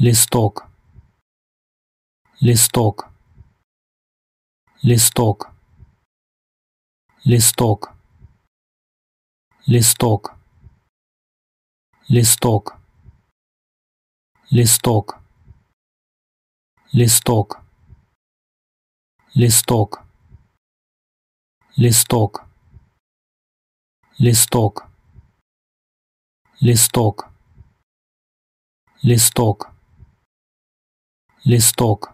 листок листок листок листок листок листок листок листок листок листок листок листок листок листок